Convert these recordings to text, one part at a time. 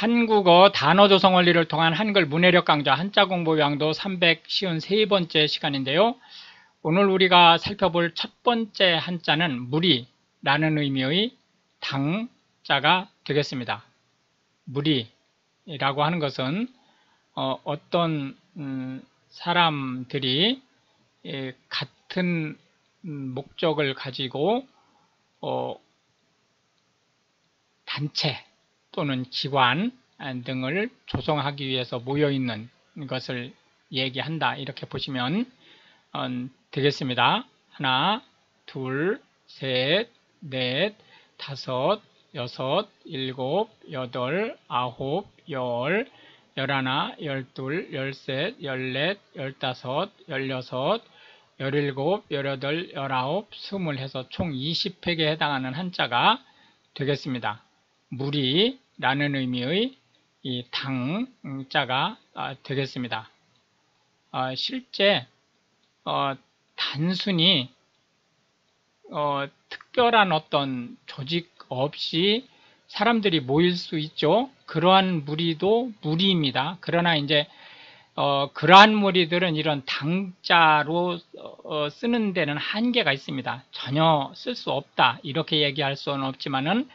한국어 단어 조성 원리를 통한 한글 문해력 강좌 한자 공부 요양도 353번째 시간인데요. 오늘 우리가 살펴볼 첫 번째 한자는 무리라는 의미의 당자가 되겠습니다. 무리라고 하는 것은 어, 떤 음, 사람들이 예, 같은 음, 목적을 가지고 어, 단체 또는 기관 등을 조성하기 위해서 모여있는 것을 얘기한다. 이렇게 보시면 어, 되겠습니다. 하나, 둘, 셋, 넷, 다섯, 여섯, 일곱, 여덟, 아홉, 열, 열하나, 열둘, 열셋, 열넷, 열다섯, 열여섯, 열일곱, 열여덟, 열아홉, 스물 해서 총 20획에 해당하는 한자가 되겠습니다. 물이라는 의미의 이 당자가 아, 되겠습니다. 어, 실제 어, 단순히 어, 특별한 어떤 조직 없이 사람들이 모일 수 있죠. 그러한 무리도 무리입니다. 그러나 이제 어, 그러한 무리들은 이런 당자로 어, 쓰는 데는 한계가 있습니다. 전혀 쓸 수 없다 이렇게 얘기할 수는 없지만은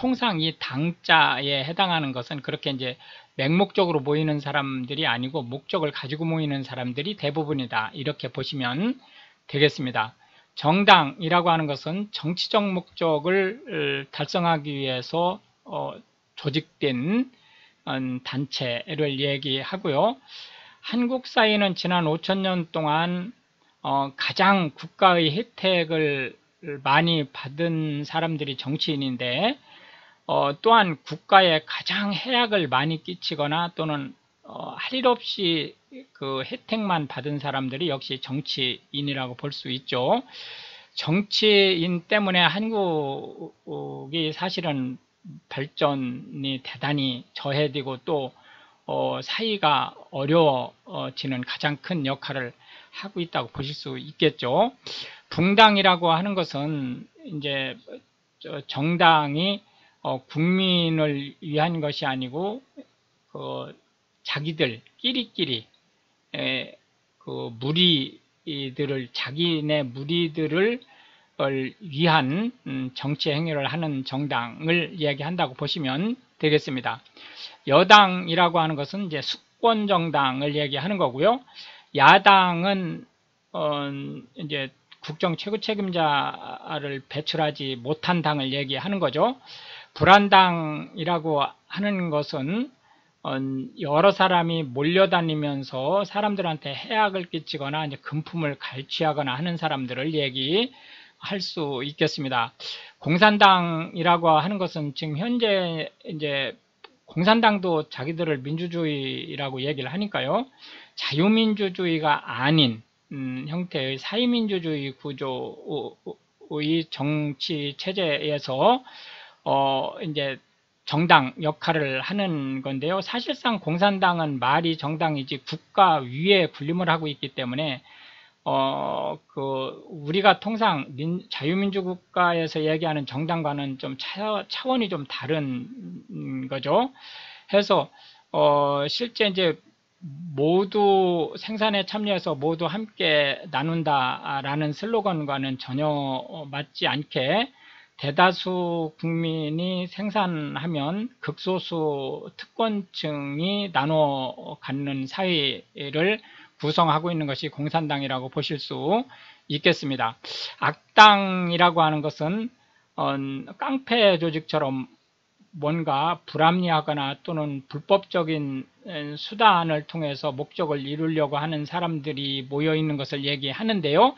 통상 이 당자에 해당하는 것은 그렇게 이제 맹목적으로 모이는 사람들이 아니고 목적을 가지고 모이는 사람들이 대부분이다. 이렇게 보시면 되겠습니다. 정당이라고 하는 것은 정치적 목적을 달성하기 위해서 어, 조직된 음, 단체를 얘기하고요. 한국 사회는 지난 5천년 동안 어, 가장 국가의 혜택을 많이 받은 사람들이 정치인인데 어, 또한 국가에 가장 해악을 많이 끼치거나 또는 어, 할일 없이 그 혜택만 받은 사람들이 역시 정치인이라고 볼 수 있죠. 정치인 때문에 한국이 사실은 발전이 대단히 저해되고 또 어, 사이가 어려워지는 가장 큰 역할을 하고 있다고 보실 수 있겠죠. 붕당이라고 하는 것은 이제 정당이 어, 국민을 위한 것이 아니고 그 자기들 끼리끼리 에, 그 무리들을 자기네 무리들을 위한 음, 정치 행위를 하는 정당을 이야기한다고 보시면 되겠습니다. 여당이라고 하는 것은 이제 수권 정당을 얘기하는 거고요. 야당은 어, 이제 국정 최고 책임자를 배출하지 못한 당을 얘기하는 거죠. 불안당이라고 하는 것은 어, 여러 사람이 몰려다니면서 사람들한테 해악을 끼치거나 이제 금품을 갈취하거나 하는 사람들을 얘기할 수 있겠습니다. 공산당이라고 하는 것은 지금 현재 이제 공산당도 자기들을 민주주의라고 얘기를 하니까요. 자유민주주의가 아닌 음, 형태의 사회민주주의 구조의 정치 체제에서 어, 이제 정당 역할을 하는 건데요. 사실상 공산당은 말이 정당이지 국가 위에 군림을 하고 있기 때문에 어, 그, 우리가 통상 민, 자유민주국가에서 얘기하는 정당과는 좀 차, 차원이 좀 다른 거죠. 해서, 어, 실제 이제 모두 생산에 참여해서 모두 함께 나눈다라는 슬로건과는 전혀 맞지 않게 대다수 국민이 생산하면 극소수 특권층이 나눠 갖는 사회를 구성하고 있는 것이 공산당이라고 보실 수 있겠습니다. 악당이라고 하는 것은 어, 깡패 조직처럼 뭔가 불합리하거나 또는 불법적인 수단을 통해서 목적을 이루려고 하는 사람들이 모여 있는 것을 얘기하는데요.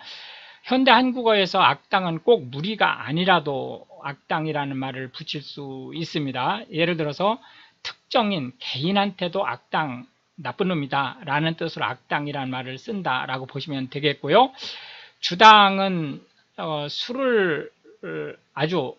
현대 한국어에서 악당은 꼭 무리가 아니라도 악당이라는 말을 붙일 수 있습니다. 예를 들어서 특정인 개인한테도 악당, 나쁜 놈이다 라는 뜻으로 악당이라는 말을 쓴다 라고 보시면 되겠고요. 주당은 어, 술을 아주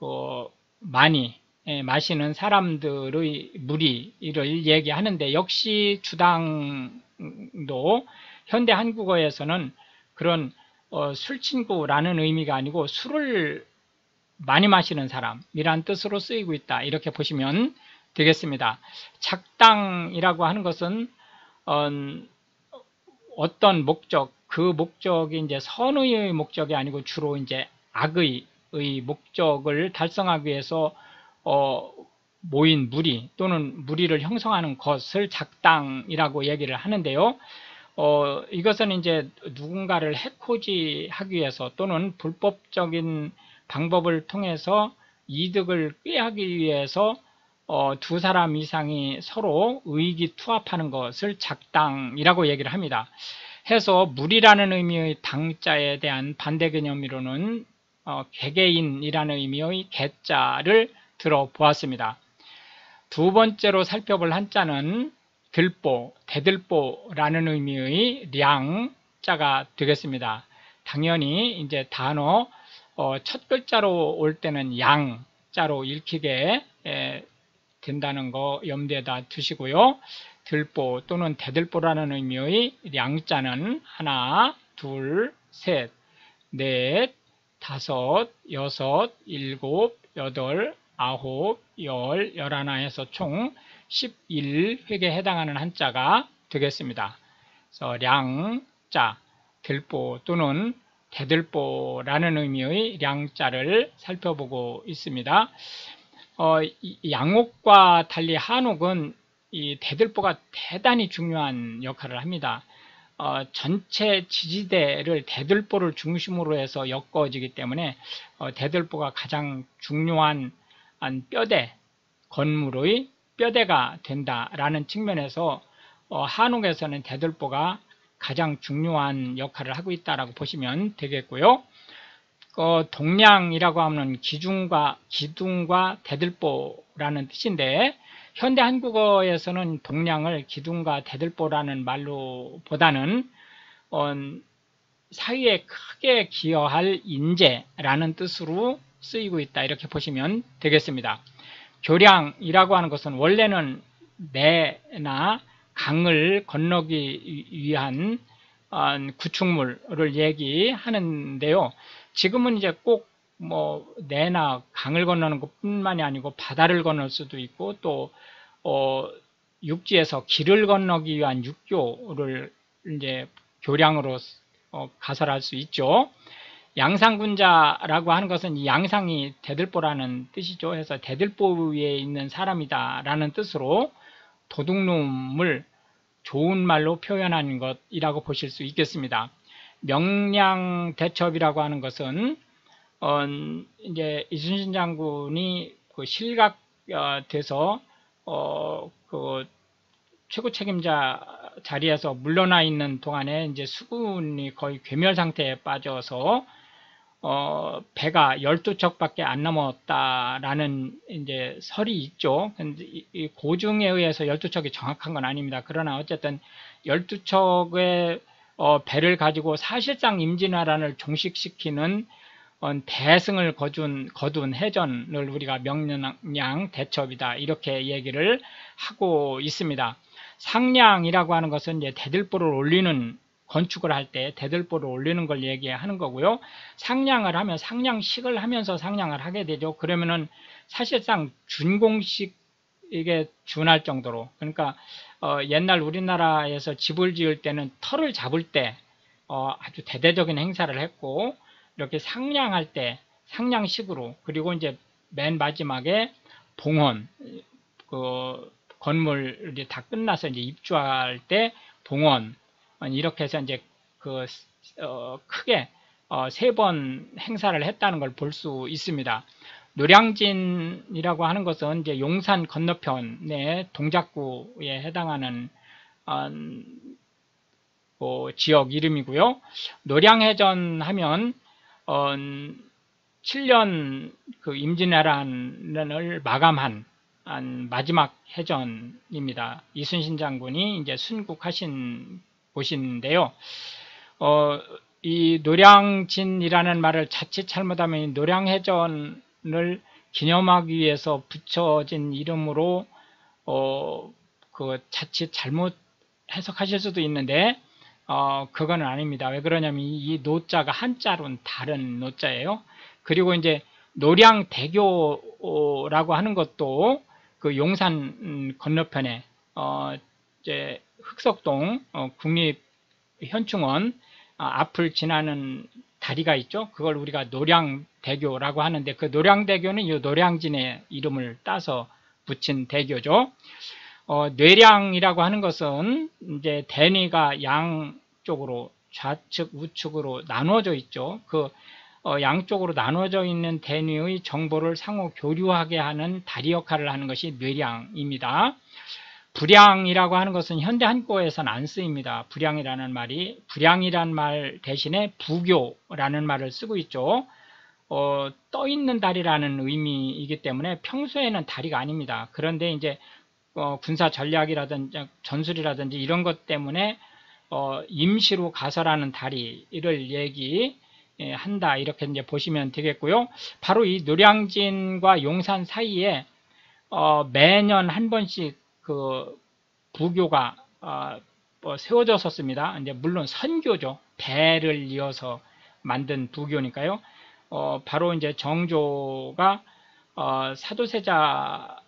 어, 많이 예, 마시는 사람들의 무리를 얘기하는데 역시 주당도 현대 한국어에서는 그런 어, 술친구라는 의미가 아니고 술을 많이 마시는 사람이란 뜻으로 쓰이고 있다. 이렇게 보시면 되겠습니다. 작당이라고 하는 것은 어, 어떤 목적, 그 목적이 이제 선의의 목적이 아니고 주로 이제 악의 의 목적을 달성하기 위해서 어, 모인 무리 또는 무리를 형성하는 것을 작당이라고 얘기를 하는데요. 어, 이것은 이제 누군가를 해코지하기 위해서 또는 불법적인 방법을 통해서 이득을 꾀하기 위해서 어, 두 사람 이상이 서로 의기투합하는 것을 작당이라고 얘기를 합니다. 해서 무리라는 의미의 당자에 대한 반대 개념으로는 어, 개개인이라는 의미의 개자를 들어보았습니다. 두 번째로 살펴볼 한자는 들보, 대들보라는 의미의 량 자가 되겠습니다. 당연히 이제 단어 어, 첫 글자로 올 때는 양 자로 읽히게 에, 된다는 거 염두에다 두시고요. 들보 또는 대들보라는 의미의 양자는 하나, 둘, 셋, 넷, 다섯, 여섯, 일곱, 여덟, 아홉, 열, 열하나 해서 총 11획에 해당하는 한자가 되겠습니다. 그래서 량자, 들보 또는 대들보라는 의미의 량자를 살펴보고 있습니다. 어, 양옥과 달리 한옥은 이 대들보가 대단히 중요한 역할을 합니다. 어, 전체 지지대를 대들보를 중심으로 해서 엮어지기 때문에 어, 대들보가 가장 중요한 뼈대, 건물의 뼈대가 된다라는 측면에서 어, 한옥에서는 대들보가 가장 중요한 역할을 하고 있다라고 보시면 되겠고요. 어, 동량이라고 하면 기둥과 기둥과 대들보라는 뜻인데 현대 한국어에서는 동량을 기둥과 대들보라는 말로 보다는 어, 사회에 크게 기여할 인재라는 뜻으로 쓰이고 있다 이렇게 보시면 되겠습니다. 교량이라고 하는 것은 원래는 내나 강을 건너기 위한 어, 구축물을 얘기하는데요. 지금은 이제 꼭 뭐 내나 강을 건너는 것뿐만이 아니고 바다를 건널 수도 있고 또 어, 육지에서 길을 건너기 위한 육교를 이제 교량으로 어, 가설할 수 있죠. 양상군자라고 하는 것은 이 양상이 대들보라는 뜻이죠. 해서 대들보 위에 있는 사람이다라는 뜻으로 도둑놈을 좋은 말로 표현한 것이라고 보실 수 있겠습니다. 명량대첩이라고 하는 것은 어, 이제 이순신 장군이 그 실각돼서 어, 그 최고 책임자 자리에서 물러나 있는 동안에 이제 수군이 거의 괴멸 상태에 빠져서 어, 배가 12척밖에 안 넘었다라는 이제 설이 있죠. 근데 이 고증에 의해서 12척이 정확한 건 아닙니다. 그러나 어쨌든 12척의 어, 배를 가지고 사실상 임진왜란을 종식시키는 어, 대승을 거둔, 거둔 해전을 우리가 명량 대첩이다. 이렇게 얘기를 하고 있습니다. 상량이라고 하는 것은 이제 대들보를 올리는 건축을 할 때 대들보를 올리는 걸 얘기하는 거고요. 상량을 하면 상량식을 하면서 상량을 하게 되죠. 그러면은 사실상 준공식에 준할 정도로 그러니까 어, 옛날 우리나라에서 집을 지을 때는 터를 잡을 때 어, 아주 대대적인 행사를 했고 이렇게 상량할 때 상량식으로 그리고 이제 맨 마지막에 봉헌 그 건물이 다 끝나서 이제 입주할 때 봉헌 이렇게 해서 이제 그 어, 크게 어, 세 번 행사를 했다는 걸 볼 수 있습니다. 노량진이라고 하는 것은 이제 용산 건너편의 동작구에 해당하는 어, 뭐 지역 이름이고요. 노량해전 하면 어, 7년 그 임진왜란을 마감한 마지막 해전입니다. 이순신 장군이 이제 순국하신 곳인데요. 어, 이 노량진이라는 말을 자칫 잘못하면 노량해전을 기념하기 위해서 붙여진 이름으로 어, 그 자칫 잘못 해석하실 수도 있는데 어, 그거는 아닙니다. 왜 그러냐면 이 노자가 한자로는 다른 노자예요. 그리고 이제 노량대교라고 하는 것도 그 용산 음, 건너편에 어, 이제 흑석동 어, 국립현충원 어, 앞을 지나는 다리가 있죠. 그걸 우리가 노량대교라고 하는데 그 노량대교는 이 노량진의 이름을 따서 붙인 대교죠. 어, 뇌량이라고 하는 것은 이제 대니가 양쪽으로 좌측 우측으로 나누어져 있죠. 그 어, 양쪽으로 나누어져 있는 대뇌의 정보를 상호 교류하게 하는 다리 역할을 하는 것이 뇌량입니다. 불량이라고 하는 것은 현대 한국어에서는 안 쓰입니다. 불량이라는 말이 불량이란 말 대신에 부교라는 말을 쓰고 있죠. 어, 떠 있는 다리라는 의미이기 때문에 평소에는 다리가 아닙니다. 그런데 이제 어, 군사 전략이라든지 전술이라든지 이런 것 때문에 어, 임시로 가설하는 다리를 얘기한다 이렇게 이제 보시면 되겠고요. 바로 이 노량진과 용산 사이에 어, 매년 한 번씩 그 부교가 어, 뭐 세워졌었습니다. 이제 물론 선교죠. 배를 이어서 만든 부교니까요. 어, 바로 이제 정조가 어, 사도세자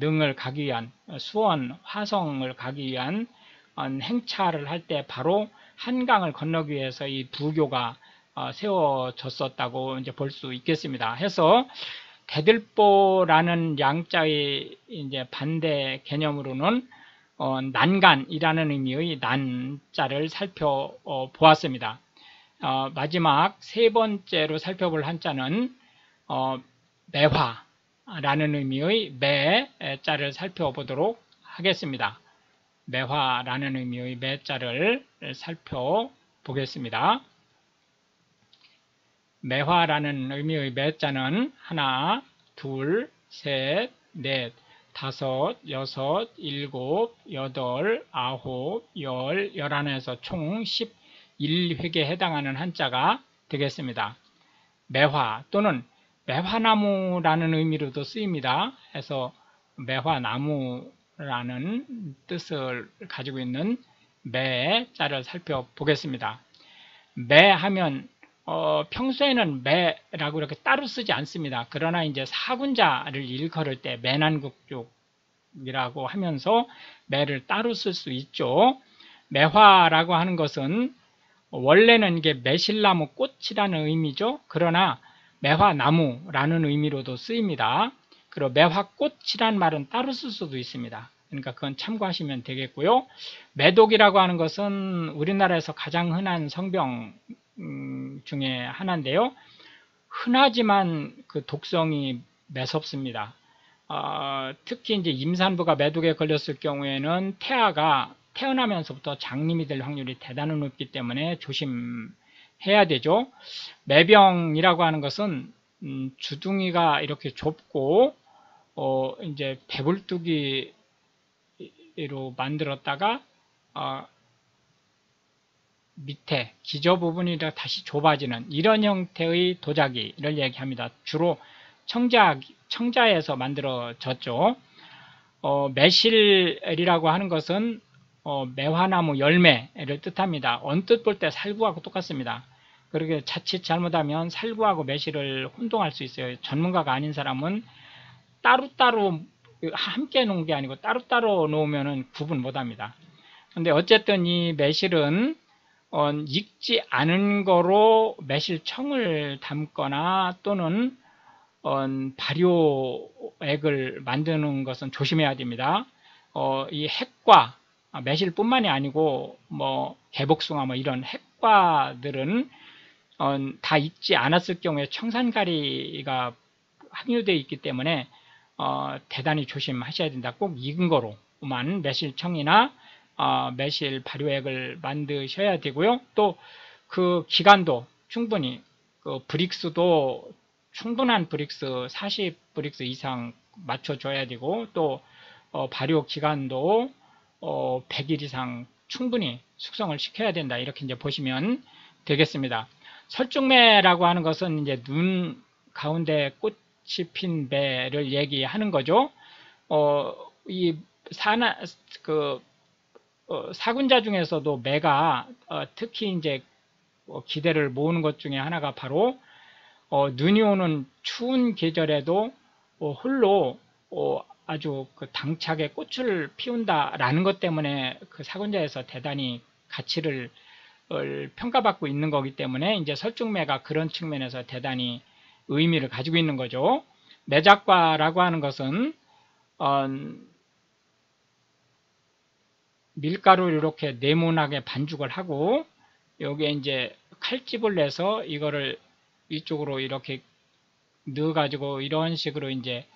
능을 가기 위한 수원 화성을 가기 위한 어, 행차를 할 때 바로 한강을 건너기 위해서 이 부교가 어, 세워졌었다고 이제 볼 수 있겠습니다. 해서 대들보라는 양자의 이제 반대 개념으로는 어, 난간이라는 의미의 난자를 살펴보았습니다. 어, 마지막 세 번째로 살펴볼 한자는 어, 매화라는 의미의 매자를 살펴보도록 하겠습니다. 매화라는 의미의 매자를 살펴보겠습니다. 매화라는 의미의 매자는 하나, 둘, 셋, 넷, 다섯, 여섯, 일곱, 여덟, 아홉, 열, 열하나에서 총 11획에 해당하는 한자가 되겠습니다. 매화 또는 매화나무라는 의미로도 쓰입니다. 해서 매화나무라는 뜻을 가지고 있는 매자를 살펴보겠습니다. 매하면 어, 평소에는 매라고 이렇게 따로 쓰지 않습니다. 그러나 이제 사군자를 일컬을 때 매난국족이라고 하면서 매를 따로 쓸 수 있죠. 매화라고 하는 것은 원래는 이게 매실나무 꽃이라는 의미죠. 그러나 매화나무라는 의미로도 쓰입니다. 그리고 매화꽃이란 말은 따로 쓸 수도 있습니다. 그러니까 그건 참고하시면 되겠고요. 매독이라고 하는 것은 우리나라에서 가장 흔한 성병 음, 중에 하나인데요. 흔하지만 그 독성이 매섭습니다. 어, 특히 이제 임산부가 매독에 걸렸을 경우에는 태아가 태어나면서부터 장님이 될 확률이 대단히 높기 때문에 조심해야 되죠. 매병이라고 하는 것은 음, 주둥이가 이렇게 좁고 어, 이제 배불뚝이로 만들었다가 어, 밑에 기저 부분이 다시 좁아지는 이런 형태의 도자기를 얘기합니다. 주로 청자, 청자에서 만들어졌죠. 어, 매실이라고 하는 것은 어, 매화나무 열매를 뜻합니다. 언뜻 볼 때 살구하고 똑같습니다. 그렇게 자칫 잘못하면 살구하고 매실을 혼동할 수 있어요. 전문가가 아닌 사람은 따로따로 함께 놓은 게 아니고 따로따로 놓으면 구분 못합니다. 근데 어쨌든 이 매실은 어, 익지 않은 거로 매실청을 담거나 또는 어, 발효액을 만드는 것은 조심해야 됩니다. 어, 이 핵과 매실뿐만이 아니고 뭐 개복숭아 뭐 이런 핵과들은 어, 다 익지 않았을 경우에 청산가리가 함유되어 있기 때문에 어, 대단히 조심하셔야 된다. 꼭 익은 거로만 매실청이나 어, 매실 발효액을 만드셔야 되고요. 또 그 기간도 충분히 그 Brix도 충분한 Brix 40 Brix 이상 맞춰줘야 되고 또 어, 발효 기간도 어, 100일 이상 충분히 숙성을 시켜야 된다 이렇게 이제 보시면 되겠습니다. 설중매라고 하는 것은 이제 눈 가운데 꽃이 핀 배를 얘기하는 거죠. 어, 이 사나 그 어, 사군자 중에서도 매가 어, 특히 이제 어, 기대를 모으는 것 중에 하나가 바로 어, 눈이 오는 추운 계절에도 홀로 아주 그 당차게 꽃을 피운다라는 것 때문에 그 사군자에서 대단히 가치를 을 평가받고 있는 거기 때문에 이제 설중매가 그런 측면에서 대단히 의미를 가지고 있는 거죠. 매작과라고 하는 것은 어, 밀가루를 이렇게 네모나게 반죽을 하고 여기에 이제 칼집을 내서 이거를 위쪽으로 이렇게 넣어 가지고 이런 식으로 이제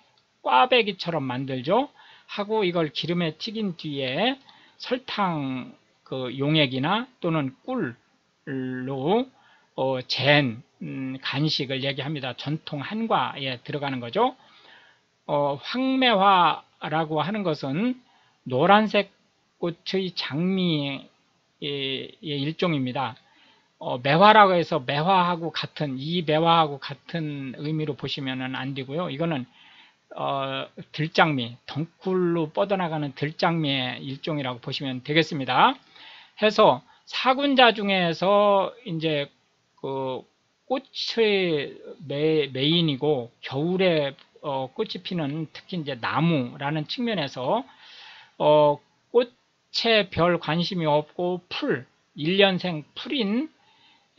꽈배기처럼 만들죠. 하고 이걸 기름에 튀긴 뒤에 설탕 그 용액이나 또는 꿀로 어, 젠 음, 간식을 얘기합니다. 전통 한과에 들어가는 거죠. 어, 황매화라고 하는 것은 노란색 꽃의 장미의 일종입니다. 어, 매화라고 해서 매화하고 같은 이 매화하고 같은 의미로 보시면 안 되고요. 이거는 어, 들장미, 덩굴로 뻗어나가는 들장미의 일종이라고 보시면 되겠습니다. 해서 사군자 중에서 이제 그 꽃의 메, 메인이고 겨울에 어, 꽃이 피는 특히 이제 나무라는 측면에서 어, 꽃에 별 관심이 없고 풀, 1년생 풀인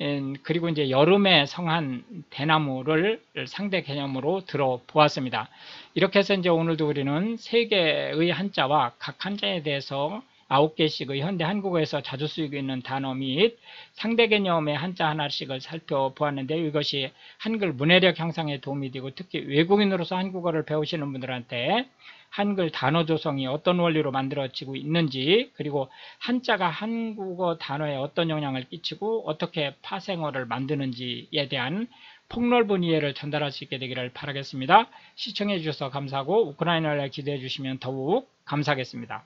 음, 그리고 이제 여름에 성한 대나무를 상대 개념으로 들어 보았습니다. 이렇게 해서 이제 오늘도 우리는 세 개의 한자와 각 한자에 대해서 아홉 개씩의 현대 한국어에서 자주 쓰이고 있는 단어 및 상대 개념의 한자 하나씩을 살펴보았는데 이것이 한글 문해력 향상에 도움이 되고 특히 외국인으로서 한국어를 배우시는 분들한테 한글 단어 조성이 어떤 원리로 만들어지고 있는지 그리고 한자가 한국어 단어에 어떤 영향을 끼치고 어떻게 파생어를 만드는지에 대한 폭넓은 이해를 전달할 수 있게 되기를 바라겠습니다. 시청해 주셔서 감사하고 우크라이나를 기대해 주시면 더욱 감사하겠습니다.